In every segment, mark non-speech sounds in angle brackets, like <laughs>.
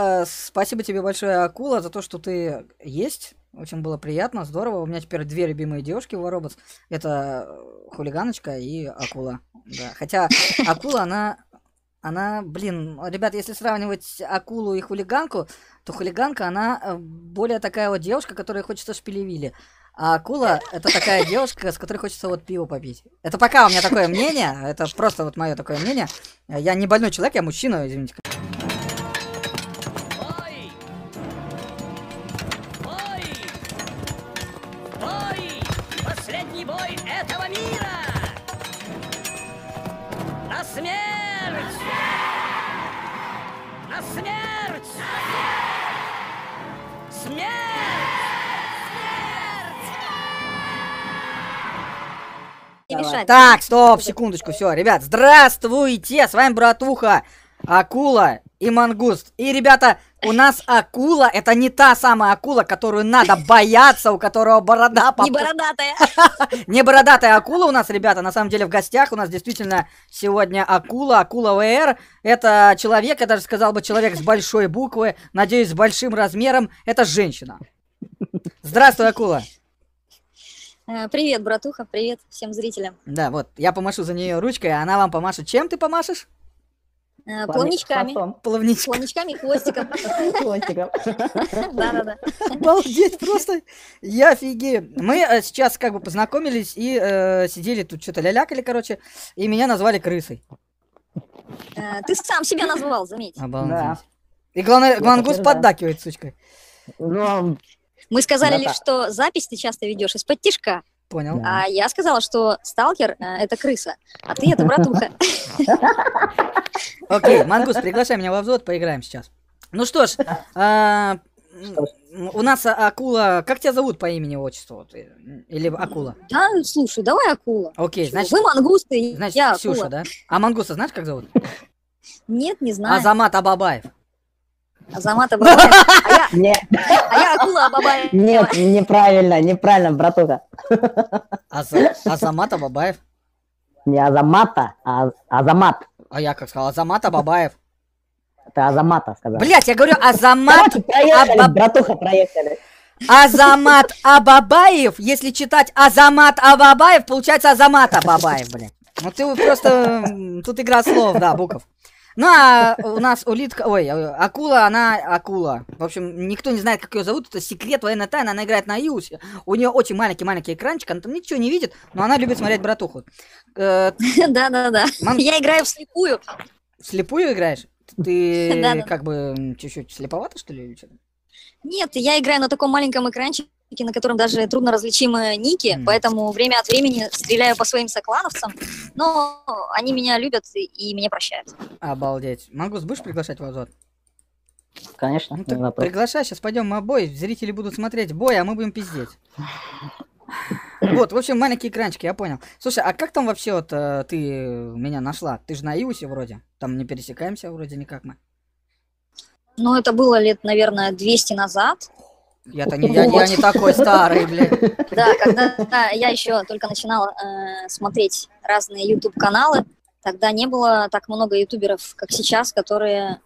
Э, Спасибо тебе большое, Акула, за то, что ты есть. Очень было приятно, здорово. У меня теперь две любимые девушки в Роботс. Это э, хулиганочка и Акула. Да. Хотя Акула, она... Она, блин, ребят, если сравнивать акулу и хулиганку, то хулиганка, она э, более такая вот девушка, которой хочется шпилевили. А акула это такая девушка, с которой хочется вот пиво попить. Это пока у меня такое мнение, это просто вот мое такое мнение. Я не больной человек, я мужчина, извините. Мешать. Так, стоп, секундочку, все, ребят, здравствуйте, с вами братуха, акула и мангуст. И, ребята, у нас акула, это не та самая акула, которую надо <laughs> бояться, у которого борода по... Не бородатая. <laughs> Не бородатая акула у нас, ребята, на самом деле в гостях у нас действительно сегодня акула, акула ВР. Это человек, я даже сказал бы человек с большой буквы, надеюсь, с большим размером, это женщина. Здравствуй, акула. Э, Привет, братуха, привет всем зрителям. Да, вот, я помашу за нее ручкой, а она вам помашет. Чем ты помашешь? Э, Плавничками. Плавничком. Плавничками, хвостиком. <laughs> Хвостиком. <laughs> Да-да-да. Обалдеть просто. Я офигею. Мы э, сейчас как бы познакомились и э, сидели тут что-то лялякали, короче, и меня назвали крысой. Ты сам себя назвал, заметь. Обалдеть. Да. И главное, Мангус поддакивает, сучка. Ну, Мы сказали Да, лишь, да. что запись ты часто ведешь из-под тишка. Понял. Да. А я сказала, что сталкер э, это крыса, а ты это братуха. <laughs> Окей, Мангус, приглашай меня во взвод, поиграем сейчас. Ну что ж, а, у нас а- акула... Как тебя зовут по имени отчеству? э, Или акула? Да, слушай, давай акула. Окей, значит, Вы мангусты, значит я Ксюша, да? А Мангуса знаешь, как зовут? Нет, не знаю. Азамат Абабаев. Азамат <laughs> Абабаев. А я- а я акула Абабаев. нет, неправильно, неправильно, братуха. <laughs> Аза- Азамат Абабаев. Не Азамата, а Азамат. А я как сказал? Азамат Абабаев. Ты Азамата сказал. Блять, я говорю Азамат, Короче, проехали, Абаб- братуха, проехали. Азамат Абабаев. Если читать Азамат Абабаев, получается Азамат Абабаев, блядь. Ну ты просто... Тут игра слов, да, букв. Ну, а у нас улитка... Ой, акула, она акула. В общем, никто не знает, как ее зовут. Это секрет, военная тайна. Она играет на Иусе. У нее очень маленький-маленький экранчик. Она там ничего не видит, но она любит смотреть братуху. Э, Да-да-да. Я играю вслепую. Слепую играешь? Ты <laughs> как бы чуть-чуть слеповато, что ли? Нет, я играю на таком маленьком экранчике, на котором даже трудно различимы ники, Мгм. поэтому время от времени стреляю по своим соклановцам, но они меня любят и, и меня прощают. Обалдеть. Мангус, будешь приглашать в взвод? Конечно, Ну вопрос. приглашай, сейчас пойдем мы бой, зрители будут смотреть бой, а мы будем пиздеть. Вот, в общем, маленькие экранчики, я понял. Слушай, а как там вообще вот э, ты меня нашла? Ты же на Иусе вроде. Там не пересекаемся вроде никак мы. Но это было лет, наверное, 200 назад, Я-то не, я, я не такой старый, блядь. да, когда да, я еще только начинала э, смотреть разные YouTube-каналы, тогда не было так много ютуберов, как сейчас, которые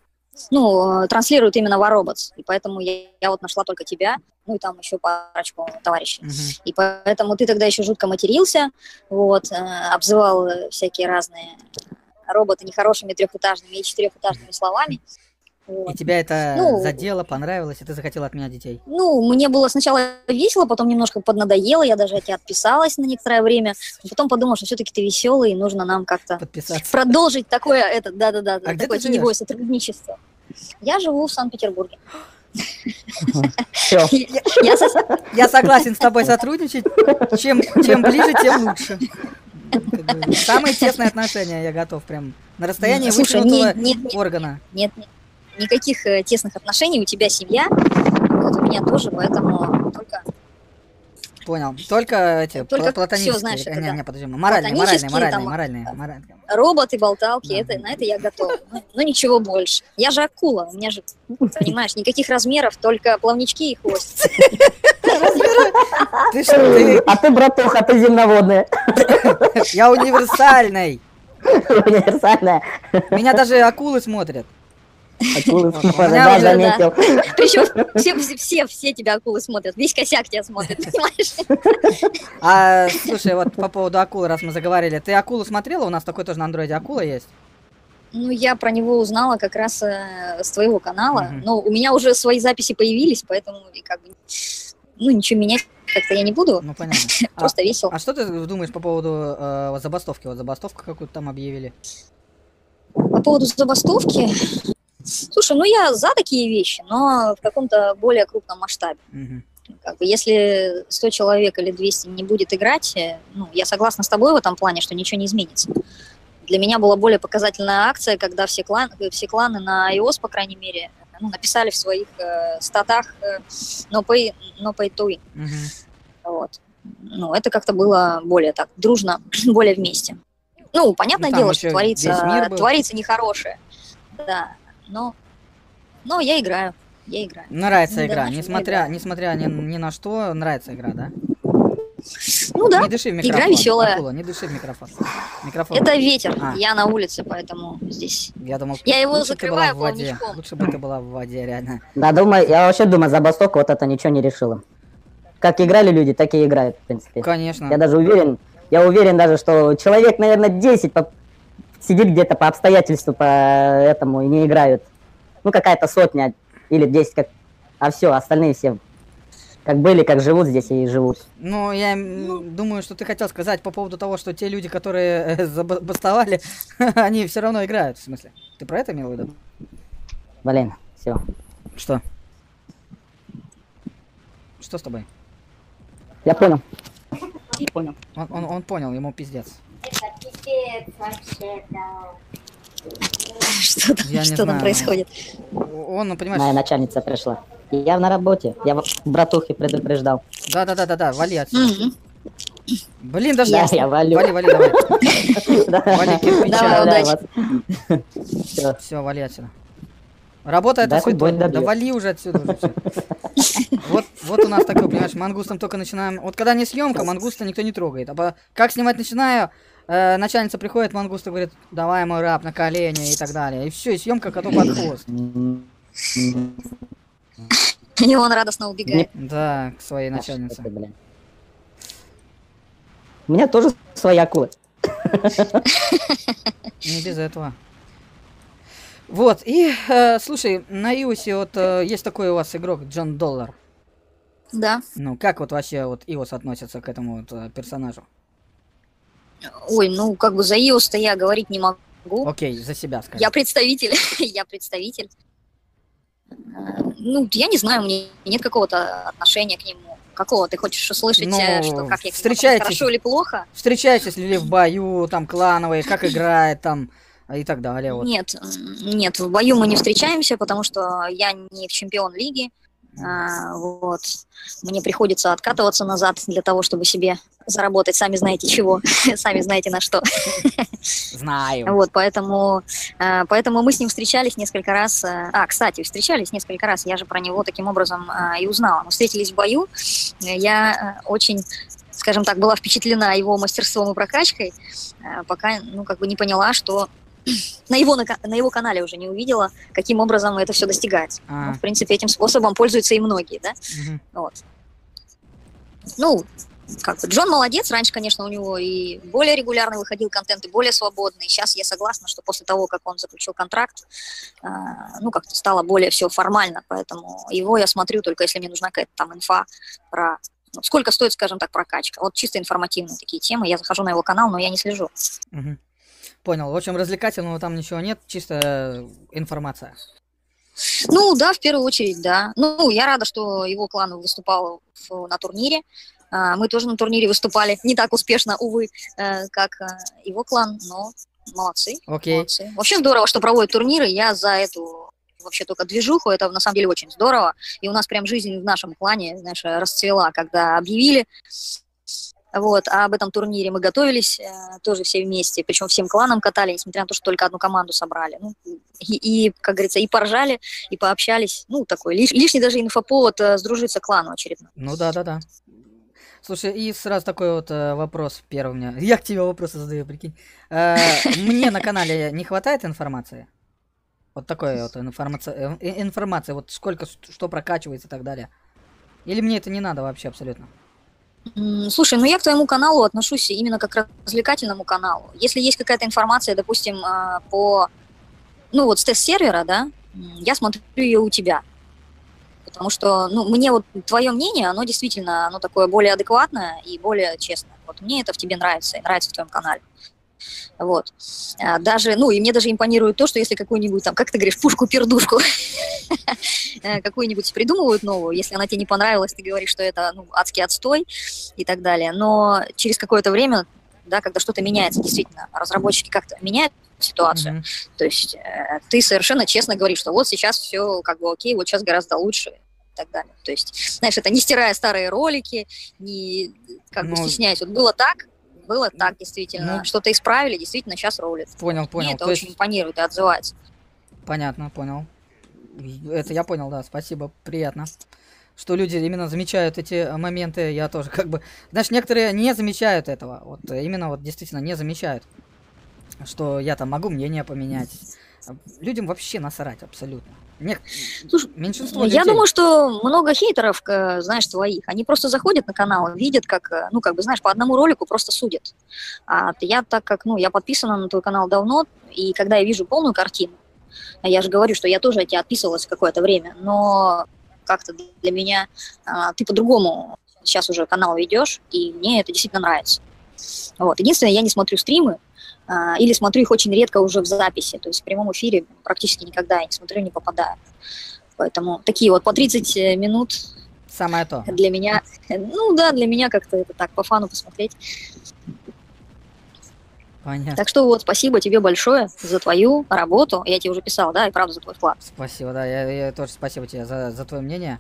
ну, транслируют именно Вароботс, и поэтому я, я вот нашла только тебя, ну и там еще парочку товарищей. Мгм. И поэтому ты тогда еще жутко матерился, вот, э, обзывал всякие разные роботы нехорошими трехэтажными и четырехэтажными словами. Вот. И тебя это Ну. задело, понравилось, и ты захотела от меня детей. Ну, мне было сначала весело, потом немножко поднадоело, я даже от тебя отписалась на некоторое время, но потом подумала, что все-таки ты веселый, и нужно нам как-то продолжить такое, это, да-да-да, А такое теневое живешь? сотрудничество. Я живу в Санкт-Петербурге. Все, <laughs> Я согласен с тобой сотрудничать. Чем, ближе, тем лучше. Самые тесные отношения я готов прям. На расстоянии нет, органа. нет, нет, никаких э, тесных отношений, у тебя семья, вот у меня тоже, поэтому только Понял. Только эти Только пла- платонические. всё, знаешь, это не, да. не, подожди. Моральные, моральные, Платонические моральные, там, моральные, моральные. роботы, болталки, Да. это, на это я готова. Ну, ну, ничего больше. Я же акула, у меня же, понимаешь, никаких размеров, только плавнички и хвост. Ты что, ты? а ты, братуха, ты земноводная, Я универсальный. универсальная. Меня даже акулы смотрят. Акулы смотрят, да, заметил. Причем все, все, тебя акулы смотрят, весь косяк тебя смотрит, понимаешь? А, слушай, вот по поводу акулы, раз мы заговорили. Ты акулу смотрела? У нас такой тоже на андроиде акула есть. Ну, я про него узнала как раз э, с твоего канала. Мгм. Но у меня уже свои записи появились, поэтому и как бы, ну, ничего менять как-то я не буду. Ну, понятно. <laughs> А- Просто весело. А что ты думаешь по поводу э, вот забастовки? Вот забастовку какую-то там объявили. По поводу забастовки. Слушай, ну я за такие вещи, но в каком-то более крупном масштабе. Мгм. Как бы, если 100 человек или 200 не будет играть, э, ну, я согласна с тобой в этом плане, что ничего не изменится. Для меня была более показательная акция, когда все, клан, э, все кланы на iOS, по крайней мере, ну, написали в своих э, статах э, no, pay, no pay to win. Мгм. Вот. Ну, это как-то было более так дружно, <laughs> более вместе. Ну, понятное там дело, что творится, творится нехорошее. Да, но, но я играю, я играю. Нравится Да, игра. наша Несмотря, игра. несмотря ни, ни на что, нравится игра, да? Ну да, Не дыши в микрофон. веселая. Акула, не дыши в микрофон. Микрофон. это ветер, А. я на улице, поэтому здесь. Я думал, Я его лучше ты была закрываю в воде. Лучше бы ты была в воде, реально. Да, думаю, я вообще думаю, забастовка вот это ничего не решила. Как играли люди, так и играют, в принципе. Конечно. Я даже уверен, я уверен даже, что человек, наверное, 10 по- сидит где-то по обстоятельству, по этому и не играют. Ну, какая-то сотня или 10, как... а все, остальные все как были, как живут здесь и живут. Ну, я м, думаю, что ты хотел сказать по поводу того, что те люди, которые э, <laughs> забастовали, <laughs> они все равно играют, в смысле. Ты про это имел в виду? Блин, все. Что? Что с тобой? Я понял. Понял. Он, он, он понял, ему пиздец. <laughs> Что там, Я не что там знаю. происходит? Он, ну, понимаешь, Моя начальница пришла. Я на работе. Я братухи предупреждал. да-да-да-да-да, вали отсюда. Мгм. Блин, даже... Да, я валю. Вали, вали, давай. <laughs> Да. Вали кирпичи. Давай, удачи. Всё. Все, вали отсюда. Работает Да хоть бой Да вали уже отсюда. уже всё. <laughs> Вот, вот у нас такое, понимаешь, мангустом только начинаем. Вот когда не съемка, мангуста никто не трогает. А по- как снимать начинаю, э, начальница приходит, мангуста говорит, давай мой раб на колени и так далее. И все, и съемка коту под хвост. И он радостно убегает. Да, к своей начальнице. У меня тоже свои акулы. Не без этого. Вот, и, э, слушай, на Иосе вот э, есть такой у вас игрок Джон Доллар. Да. Ну, как вот вообще вот Иос относится к этому вот э, персонажу? Ой, ну как бы за iOS-то я говорить не могу. Окей, за себя скажи. Я представитель, <laughs> я представитель. Ну, я не знаю, у меня нет какого-то отношения к нему. Какого ты хочешь услышать, Ну, э, что как я к нему встречаетесь. хорошо или плохо? Встречаетесь ли в бою, там, клановые, как <laughs> играет, там, и так далее, вот. Нет, нет, в бою мы не встречаемся, потому что я не в чемпион лиги. А, вот. Мне приходится откатываться назад для того, чтобы себе заработать, сами знаете чего, <laughs> сами знаете на что. <laughs> Знаю. Вот, поэтому, э, поэтому мы с ним встречались несколько раз. э, А, кстати, встречались несколько раз. Я же про него таким образом и узнала. Мы встретились в бою. Я очень, скажем так, была впечатлена его мастерством и прокачкой, пока, ну, как бы не поняла, что на его, на, на его канале уже не увидела, каким образом это все достигается. А, Ну, в принципе, этим способом пользуются и многие, да? мгм. Вот. Ну, как бы Джон молодец. Раньше, конечно, у него и более регулярно выходил контент, и более свободный. Сейчас я согласна, что после того, как он заключил контракт, а, ну, как-то стало более все формально. Поэтому его я смотрю только если мне нужна какая-то там инфа про ну, сколько стоит, скажем так, прокачка. Вот чисто информативные такие темы. Я захожу на его канал, но я не слежу. Мгм. Понял. В общем, развлекательного там ничего нет, чисто э, информация. Ну, да, в первую очередь, да. Ну, я рада, что его клан выступал в- на турнире. А, Мы тоже на турнире выступали не так успешно, увы, э, как э, его клан, но молодцы, Окей. молодцы. Вообще здорово, что проводят турниры. Я за эту вообще только движуху. Это на самом деле очень здорово. И у нас прям жизнь в нашем клане, знаешь, расцвела, когда объявили. Вот, а об этом турнире мы готовились э, тоже все вместе, причем всем кланам катали, несмотря на то, что только одну команду собрали. Ну, и, и, как говорится, и поржали, и пообщались. Ну, такой лиш- лишний даже инфоповод э, сдружиться клану очередно. Ну да, да, да. Слушай, и сразу такой вот э, вопрос первый у меня. <laughs> Я к тебе вопросы задаю, прикинь. Э, мне на канале не хватает информации? Вот такое вот информация, э, информация, вот сколько, что прокачивается и так далее. Или мне это не надо вообще абсолютно? Слушай, ну я к твоему каналу отношусь именно как к развлекательному каналу. Если есть какая-то информация, допустим, а, по, ну вот с тест-сервера, да, я смотрю ее у тебя. Потому что, ну, мне вот твое мнение, оно действительно, оно такое более адекватное и более честное. Вот мне это в тебе нравится, нравится в твоем канале. Вот. А, Даже, ну, и мне даже импонирует то, что если какую-нибудь там, как ты говоришь, пушку-пердушку <laughs> э, какую-нибудь придумывают новую, если она тебе не понравилась, ты говоришь, что это, ну, адский отстой и так далее. Но через какое-то время, да, когда что-то меняется, действительно, разработчики как-то меняют ситуацию, Мгм. то есть э, ты совершенно честно говоришь, что вот сейчас все как бы окей, вот сейчас гораздо лучше и так далее. То есть, знаешь, это не стирая старые ролики, не как бы Ну, стесняясь. Вот было так, было так, действительно. ну, Что-то исправили, действительно, сейчас ролит. Понял, понял. Мне это То очень есть, импонирует и отзывается. понятно, понял. Это я понял, да, спасибо, приятно. Что люди именно замечают эти э, моменты, я тоже как бы... Знаешь, некоторые не замечают этого, вот э, именно вот действительно не замечают, что я там могу мнение поменять. Людям вообще насрать абсолютно. Нек- Слушай, меньшинство Ну, Я людей. думаю, что много хейтеров, э, знаешь, твоих, они просто заходят на канал, видят, как, э, ну, как бы, знаешь, по одному ролику просто судят. А я так как, ну, я подписана на твой канал давно, и когда я вижу полную картину, а я же говорю, что я тоже от тебя отписывалась какое-то время, но как-то для меня а, ты по-другому сейчас уже канал ведешь, и мне это действительно нравится. Вот. Единственное, я не смотрю стримы, а, или смотрю их очень редко уже в записи, то есть в прямом эфире практически никогда я не смотрю, не попадаю. Поэтому такие вот по 30 минут Самое то. для меня, ну да, для меня как-то это так, по фану посмотреть. Понятно. Так что вот, спасибо тебе большое за твою работу. Я тебе уже писал, да, и правда за твой вклад. Спасибо, да, я, я тоже спасибо тебе за, за твое мнение.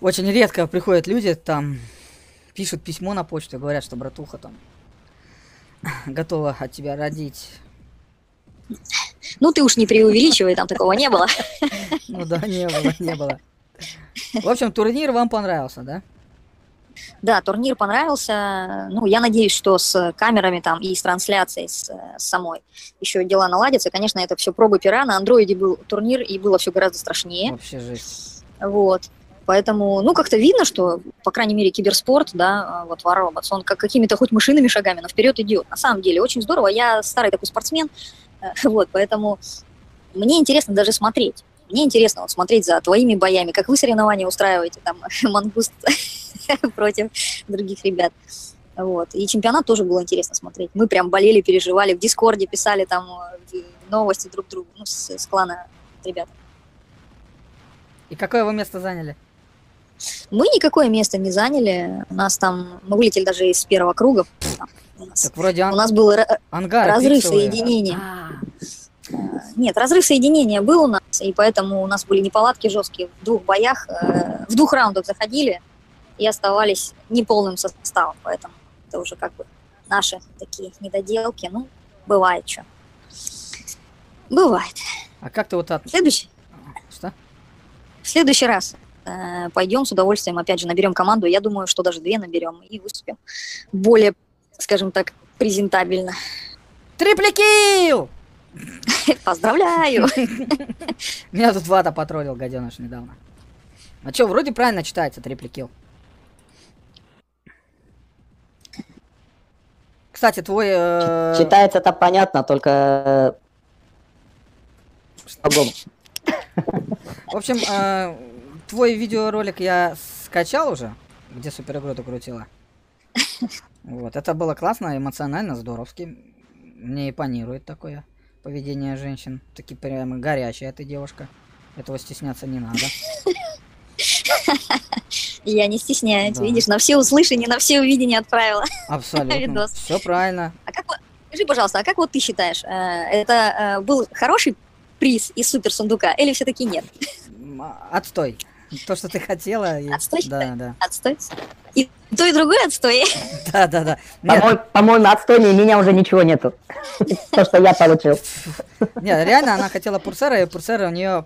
Очень редко приходят люди, там, пишут письмо на почту, и говорят, что братуха там готова от тебя родить. Ну, ты уж не преувеличивай, там такого не было. Ну да, не было, не было. В общем, турнир вам понравился, да? Да, турнир понравился. Ну, я надеюсь, что с камерами там и с трансляцией с, с самой еще дела наладятся. Конечно, это все пробы пера. На андроиде был турнир, и было все гораздо страшнее. Вообще жесть. Вот. Поэтому, ну, как-то видно, что, по крайней мере, киберспорт, да, а, вот Вароботс, он как какими-то хоть мышиными шагами, но вперед идет. На самом деле, очень здорово. Я старый такой спортсмен, э, <laughs> вот, поэтому мне интересно даже смотреть. Мне интересно вот смотреть за твоими боями, как вы соревнования устраиваете, там, <laughs> мангуст <laughs> против других ребят. Вот. И чемпионат тоже было интересно смотреть. Мы прям болели, переживали, в Дискорде писали там э, новости друг другу, ну, с, с клана ребят. И какое вы место заняли? Мы никакое место не заняли. У нас там, мы вылетели даже из первого круга. У, нас, Так вроде у ан- нас был ангары разрыв пиксовые. соединения. А, нет, разрыв соединения был у нас, и поэтому у нас были неполадки жесткие. В двух боях, э, в двух раундах заходили и оставались неполным составом, поэтому это уже как бы наши такие недоделки. Ну, бывает что. Бывает. А как ты вот от... Следующий, Что? в следующий раз пойдем с удовольствием, опять же, наберем команду. Я думаю, что даже две наберем и выступим более, скажем так, презентабельно. Трипликил! <laughs> Поздравляю! <laughs> Меня тут Вата потроллил, гаденыш, недавно. А чё, вроде правильно читается трипликил. Кстати, твой... э, Читается это понятно, только... э. <laughs> В общем, э, твой видеоролик я скачал уже, где супер игру ты крутила. <laughs> Вот, это было классно, эмоционально, здоровски. Мне импонирует такое поведение женщин. Таки прямо горячая ты девушка. Этого стесняться не надо. <laughs> Я не стесняюсь, Да. видишь, на все услышания, на все увидения отправила. Абсолютно. <laughs> Видос. Все правильно. А как вот, скажи, пожалуйста, а как вот ты считаешь, э, это э, был хороший приз из супер сундука или все-таки нет? Отстой. То, что ты хотела. и- Отстой? Да, да. Отстой? И то, и другое отстой. <laughs> Да, да, да. По-моему, по-моему, от Стони у меня уже ничего нету. <laughs> То, что я получил. нет, реально она хотела Пурсера, и Пурсера у нее...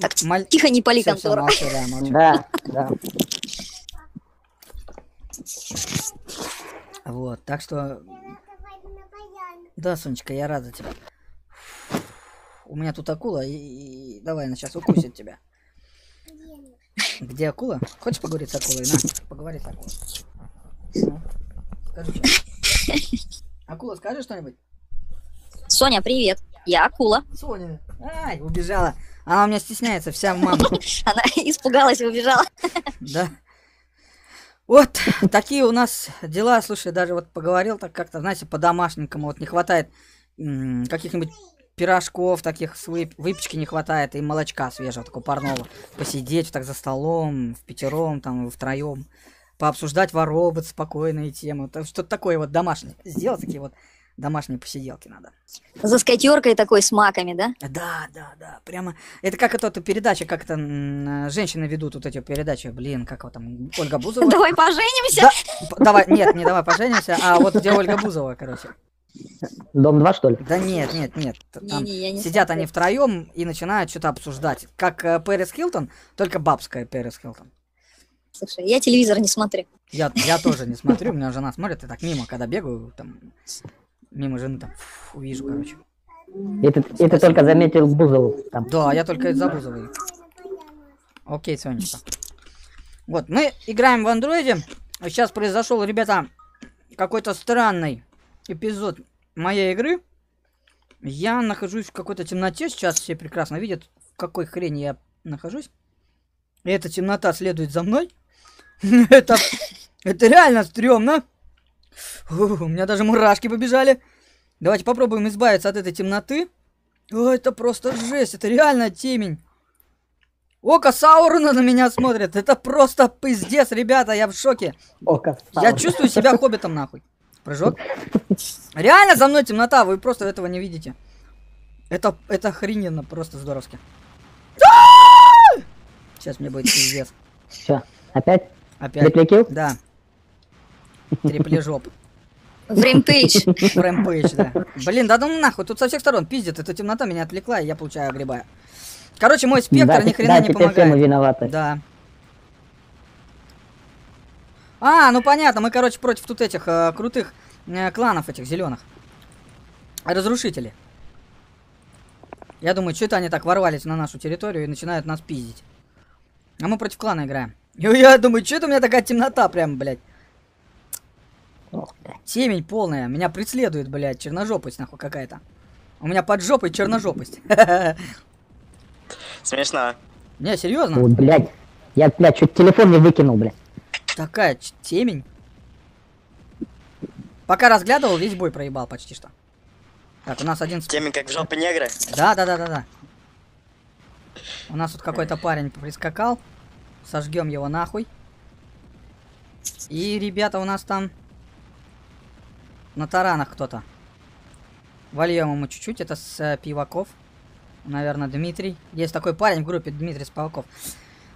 Так, Тихо, не пали контору. да. Да. Вот, так что... Да, Сонечка, я рад за тебя. у меня тут акула, и, и давай она сейчас укусит тебя. Где акула? Хочешь поговорить с акулой? На, поговори с акулой. Ну, скажи что. Акула, скажи что-нибудь? Соня, привет. Я акула. Соня. Ай, убежала. Она у меня стесняется, вся в маму. <laughs> Она испугалась и убежала. Да. Вот такие у нас дела. Слушай, даже вот поговорил так как-то, знаете, по-домашненькому. Вот не хватает каких-нибудь пирожков таких с вып- выпечки не хватает и молочка свежего, такого парного. Посидеть так за столом, в пятером, там, втроем. Пообсуждать воробот, спокойные темы. Так Что-то такое вот домашнее. Сделать такие вот домашние посиделки надо. За скатеркой такой с маками, да? Да, да, да, прямо. Это как это, эта передача, как это м, женщины ведут вот эти передачи, блин, как вот там, Ольга Бузова. Давай поженимся. Да, давай, нет, не давай поженимся, а вот где Ольга Бузова, короче. Дом 2, что ли? Да нет, нет, нет. Там Не-не, я не сидят смотрю. они втроем и начинают что-то обсуждать. Как э, Пэрис Хилтон, только бабская Пэрис Хилтон. Слушай, я телевизор не смотрю. Я, я тоже не смотрю, у меня жена смотрит, и так мимо, когда бегаю, там, мимо жены, там, фу, увижу, короче. И ты, и ты только заметил Бузову там. Да, я только за Бузовой. Окей, Сонечка. Вот, мы играем в андроиде. Сейчас произошел, ребята, какой-то странный эпизод моей игры. Я нахожусь в какой-то темноте. Сейчас все прекрасно видят, в какой хрени я нахожусь. И эта темнота следует за мной. <laughs> Это, это реально стрёмно. У меня даже мурашки побежали. Давайте попробуем избавиться от этой темноты. О, это просто жесть, это реально темень. Око Саурона на меня смотрит. Это просто пиздец, ребята, я в шоке. Око. Я чувствую себя хоббитом нахуй. Прыжок. Реально за мной темнота, вы просто этого не видите. Это, это охрененно, просто здоровски. Сейчас мне будет пиздец. Все. Опять? Опять. Репликил? Да. Триплежоп. В Рэмпейдж. Рэмпейдж, да. Блин, да ну нахуй, тут со всех сторон пиздит. Эта темнота меня отвлекла, и я получаю огребая. Короче, мой спектр да, ни хрена да, не теперь все мы помогает. виноваты. Да. А, ну понятно, мы, короче, против тут этих э, крутых э, кланов этих зеленых. Разрушители. Я думаю, что это они так ворвались на нашу территорию и начинают нас пиздить. А мы против клана играем. И <laughs> я думаю, что это у меня такая темнота прям, блядь. Темень полная. Меня преследует, блядь, черножопость нахуй какая-то. У меня под жопой черножопость. <laughs> Смешно. Не, серьезно? Ой, блядь. Я, блядь, чуть телефон не выкинул, блядь. Такая темень. Пока разглядывал, весь бой проебал почти что. Так, у нас один... Теми как в жопе негры. Да, да, да, да, да. У нас тут какой-то парень прискакал. Сожгем его нахуй. И, ребята, у нас там на таранах кто-то. Вольем ему чуть-чуть. Это с э, Пиваков. Наверное, Дмитрий. Есть такой парень в группе Дмитрий Спиваков.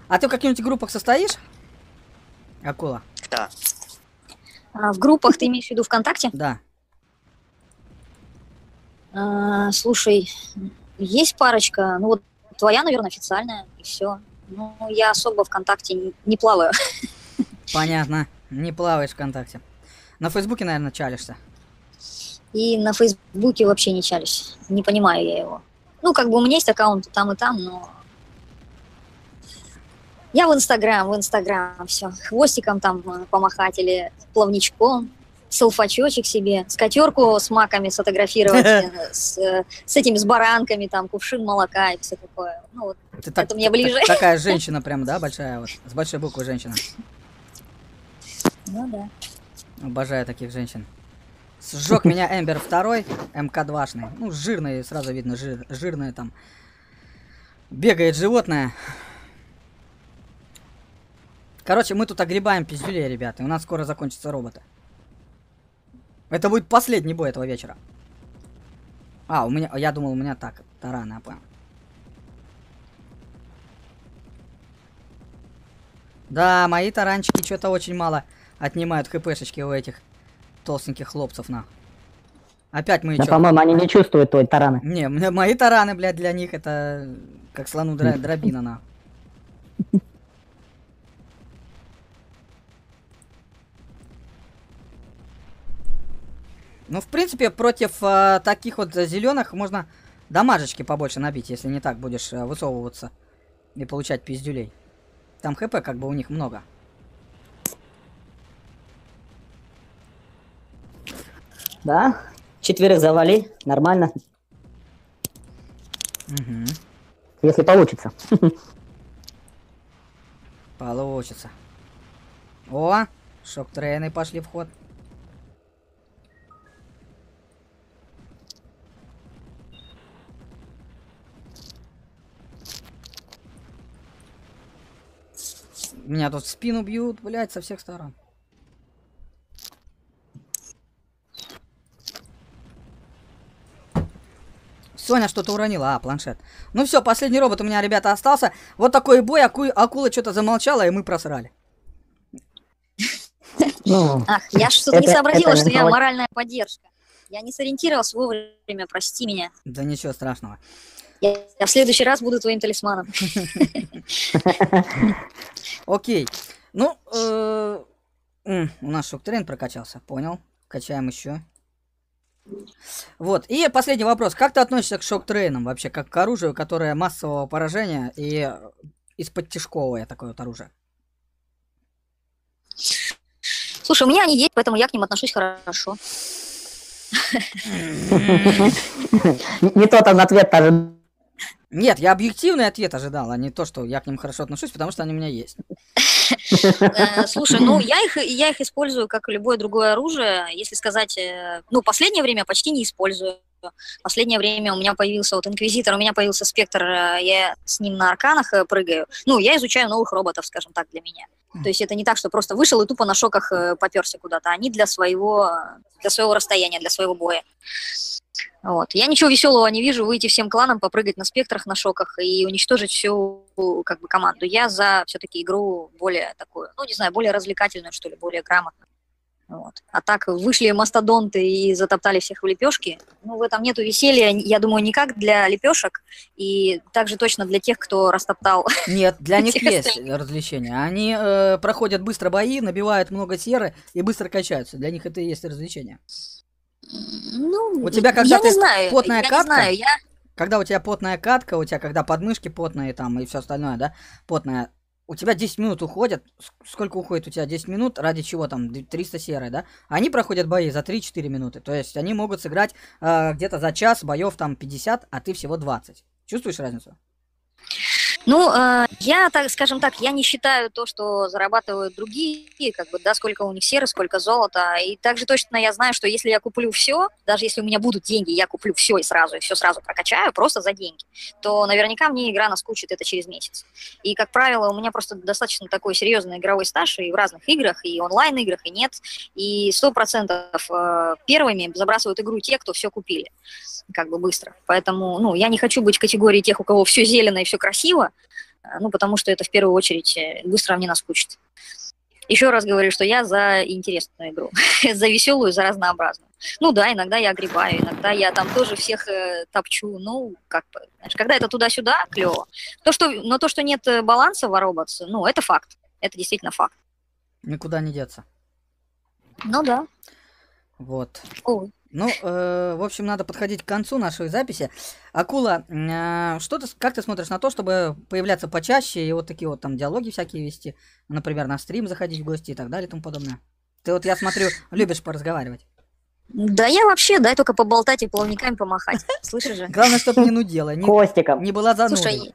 А ты в каких-нибудь группах состоишь? Акула. Да. А, В группах ты имеешь в виду ВКонтакте? Да. А, Слушай, есть парочка. Ну вот твоя, наверное, официальная, и все. Ну, я особо ВКонтакте не- не плаваю. Понятно. Не плаваешь ВКонтакте. На Фейсбуке, наверное, чалишься. И на Фейсбуке вообще не чалюсь. Не понимаю я его. Ну, как бы у меня есть аккаунт там и там, но... Я в Инстаграм, в Инстаграм, все. Хвостиком там э, помахать или плавничком, салфачочек себе, скатерку с маками сфотографировать, <laughs> э, с, э, с этими, с баранками, там, кувшин молока и все такое. Ну, вот Ты так, Это мне так- ближе. так- такая <laughs> женщина прям, да, большая вот. С большой буквы женщина. Ну да. Обожаю таких женщин. Сжег <laughs> меня Эмбер второй, МК-2-шный. Ну, жирный, сразу видно, жир, жирное там. Бегает животное. Короче, мы тут огребаем пиздюлей, ребята. и У нас скоро закончатся роботы. Это будет последний бой этого вечера. А, у меня, я думал, у меня так, тараны, понял. Да, мои таранчики что-то очень мало отнимают хпшечки у этих толстеньких хлопцев, на. Опять мы Да, по-моему, они не чувствуют твой тараны. Не, мои тараны, блядь, для них это как слону <laughs> дробина, на. Ну, в принципе, против а, таких вот зеленых можно дамажечки побольше набить, если не так будешь э, высовываться и получать пиздюлей. Там хп как бы у них много. Да, четверых завали, нормально, Мгм. если получится. Получится. О, шок-трейны пошли в ход. Меня тут в спину бьют, блядь, со всех сторон. Соня что-то уронила, а, планшет. Ну все, последний робот у меня, ребята, остался. Вот такой бой, аку- акула что-то замолчала, и мы просрали. Ну, Ах, я что-то не сообразила, что я моральная поддержка. Я не сориентировалась вовремя, прости меня. Да ничего страшного. Я, я в следующий раз буду твоим талисманом. <laughs> Окей. Ну, э, м, у нас Shock Train прокачался, понял. Качаем еще. Вот, и последний вопрос. Как ты относишься к Shock Train ам вообще, как к оружию, которое массового поражения и э, из-под тяжковое такое вот оружие? Слушай, у меня они есть, поэтому я к ним отношусь хорошо. не тот он ответ даже. Нет, я объективный ответ ожидал, а не то, что я к ним хорошо отношусь, потому что они у меня есть. <laughs> Э, Слушай, ну я их, я их использую как любое другое оружие. Если сказать, э, ну последнее время почти не использую. Последнее время у меня появился вот инквизитор, у меня появился спектр, э, я с ним на арканах прыгаю. Ну, я изучаю новых роботов, скажем так, для меня. То есть это не так, что просто вышел и тупо на шоках поперся куда-то. Они для своего, для своего расстояния, для своего боя. Вот. Я ничего веселого не вижу выйти всем кланам, попрыгать на спектрах, на шоках и уничтожить всю как бы команду. Я за все-таки игру более такую, ну не знаю, более развлекательную, что ли, более грамотную. Вот. А так вышли мастодонты и затоптали всех в лепешки. Ну, в этом нету веселья, я думаю, никак для лепешек, и также точно для тех, кто растоптал. Нет, для них есть развлечения. Они э, проходят быстро бои, набивают много серы и быстро качаются. Для них это и есть развлечение. Ну, У тебя когда я ты не знаю, потная я катка? не знаю, я Когда у тебя потная катка, у тебя когда подмышки потные там и все остальное, да, потная, у тебя 10 минут уходят. Сколько уходит у тебя 10 минут? Ради чего там? Д- 300 серой, да? Они проходят бои за 3-4 минуты. То есть они могут сыграть э, где-то за час боев там 50, а ты всего 20. Чувствуешь разницу? Ну, э, я, так скажем так, я не считаю то, что зарабатывают другие, как бы, да, сколько у них серы, сколько золота. И также точно я знаю, что если я куплю все, даже если у меня будут деньги, я куплю все и сразу, и все сразу прокачаю, просто за деньги, то наверняка мне игра наскучит это через месяц. И, как правило, у меня просто достаточно такой серьезный игровой стаж и в разных играх, и онлайн-играх, и нет. И сто процентов э, первыми забрасывают игру те, кто все купили как бы быстро. Поэтому, ну, я не хочу быть в категории тех, у кого все зелено и все красиво, ну, потому что это в первую очередь э, быстро мне наскучит. Еще раз говорю, что я за интересную игру, <laughs> за веселую, за разнообразную. Ну да, иногда я огребаю, иногда я там тоже всех э, топчу, ну, как бы, знаешь, когда это туда-сюда, клево. То, что, но то, что нет э, баланса в роботс, ну, это факт, это действительно факт. Никуда не деться. Ну да. Вот. Ой. Ну, э, в общем, надо подходить к концу нашей записи. Акула, э, что ты, как ты смотришь на то, чтобы появляться почаще и вот такие вот там диалоги всякие вести? Например, на стрим заходить в гости и так далее и тому подобное. Ты вот, я смотрю, любишь поразговаривать. Да я вообще, дай только поболтать и плавниками помахать. Слышишь же? Главное, чтобы не нудела, не, Костиком. не была занудой. Слушай,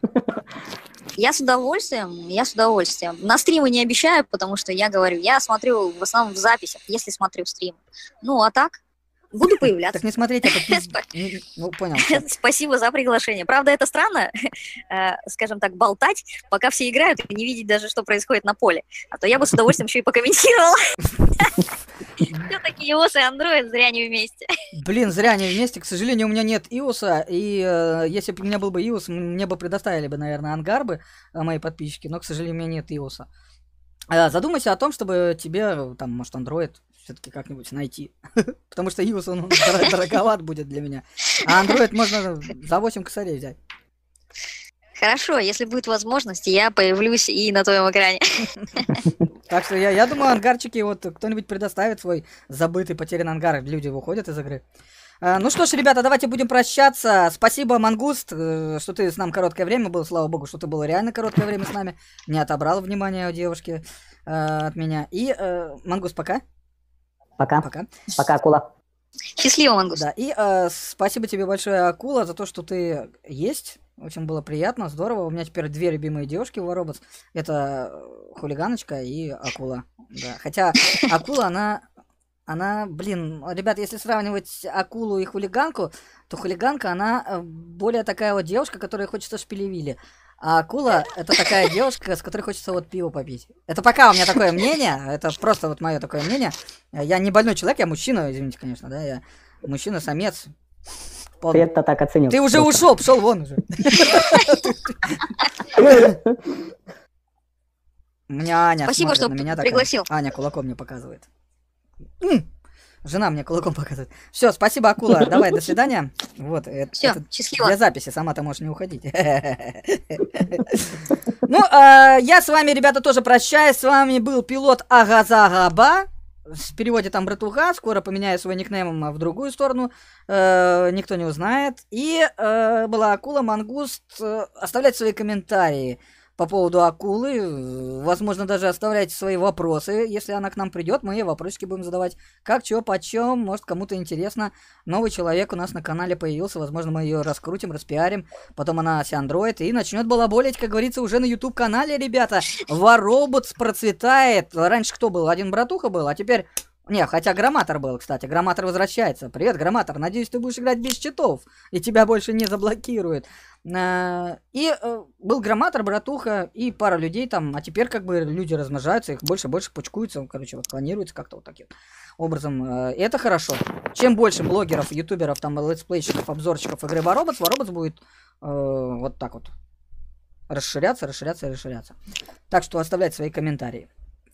я с удовольствием, я с удовольствием. На стримы не обещаю, потому что я говорю, я смотрю в основном в записях, если смотрю стрим. Ну, а так, буду появляться. Так не <laughs> пиз- не- Ну, понял. <laughs> Спасибо за приглашение. Правда, это странно, <laughs> э, скажем так, болтать, пока все играют и не видеть даже, что происходит на поле. А то я бы с удовольствием еще и покомментировала. Все-таки iOS и Android зря не вместе. Блин, зря они вместе. К сожалению, у меня нет иоса, и э, если бы у меня был бы иос, мне бы предоставили бы, наверное, ангар бы э, мои подписчики, но, к сожалению, у меня нет иоса. Э, задумайся о том, чтобы тебе, там, может, Android все-таки как-нибудь найти. <laughs> Потому что iOS, он дор- дороговат будет для меня. А Android можно за 8 косарей взять. Хорошо, если будет возможность, я появлюсь и на твоем экране. <laughs> Так что я, я думаю, ангарчики, вот кто-нибудь предоставит свой забытый, потерянный ангар, люди выходят из игры. А, Ну что ж, ребята, давайте будем прощаться. Спасибо, Мангуст, э, что ты с нами короткое время был. Слава богу, что ты был реально короткое время с нами. Не отобрал внимание у девушки э, от меня. И, э, Мангуст, пока. Пока. Пока. Пока, акула. Счастливо, Мангус. Да, и э, спасибо тебе большое, Акула, за то, что ты есть. Очень было приятно, здорово. У меня теперь две любимые девушки в Воробоц. Это э, хулиганочка и Акула. Да. Хотя Акула, она... Она, блин, ребят, если сравнивать акулу и хулиганку, то хулиганка, она э, более такая вот девушка, которой хочется шпилевили. А акула это такая девушка, с которой хочется вот пиво попить. Это пока у меня такое мнение, это просто вот мое такое мнение. Я не больной человек, я мужчина, извините, конечно, да, я мужчина-самец. Пол- Ты это так оценил. Ты уже ушел, пошел вон уже. <laughs> У меня Аня Спасибо, что пригласил. Аня кулаком мне показывает. Жена мне кулаком показывает. Все, спасибо, акула. <laughs> Давай, до свидания. Вот, э- Все, это счастливо. для записи, сама ты можешь не уходить. <laughs> Ну, а, я с вами, ребята, тоже прощаюсь. С вами был пилот Агазагаба. В переводе там братуха. Скоро поменяю свой никнейм в другую сторону. Э, Никто не узнает. И э, была акула Мангуст. Оставляйте свои комментарии по поводу акулы. Э, Возможно, даже оставляйте свои вопросы. Если она к нам придет, мы ей вопросики будем задавать. Как, чё, почем, может, кому-то интересно. Новый человек у нас на канале появился. Возможно, мы ее раскрутим, распиарим. Потом она си андроид и начнет балаболить, как говорится, уже на YouTube канале, ребята. Вароботс процветает. Раньше кто был? Один братуха был, а теперь. Не, хотя Громатор был, кстати. Громатор возвращается. Привет, Громатор. Надеюсь, ты будешь играть без читов. И тебя больше не заблокируют. А, И э, был Громатор, братуха и пара людей там. А теперь как бы люди размножаются, их больше и больше пучкуются. Короче, вот клонируется как-то вот таким образом. э, это хорошо. Чем больше блогеров, ютуберов, там, летсплейщиков, обзорщиков игры War Robots, War Robots будет э, вот так вот расширяться, расширяться расширяться. Так что оставляйте свои комментарии.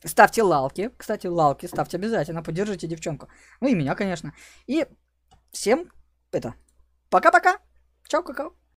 Ставьте лайки. Кстати, лайки ставьте обязательно. Поддержите девчонку. Ну и меня, конечно. И всем это. Пока-пока. Чао, какао.